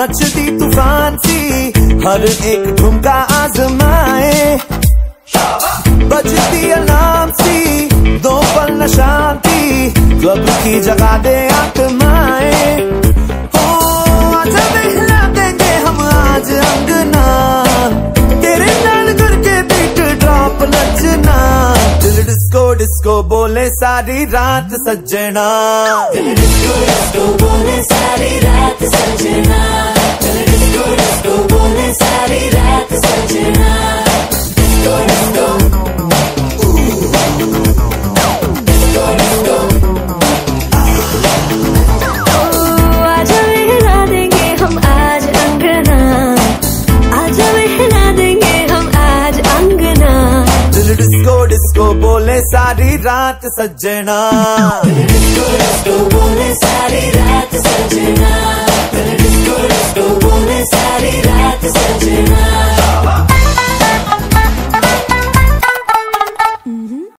नचती तूफ़ान सी, हर एक ठुमका आजमाए। बजती अलार्म सी, दो पल शांति, क्लब की जगह दे आत्माए। हो आजा बहला देंगे हम आज अंगना। तेरे नाल करके बीट ड्रॉप नचना। दिल डिस्को डिस्को बोले सारी रात सज्जना। दिल डिस्को डिस्को बोले बोले सारी रात सज्जना। तो बोले सारी रात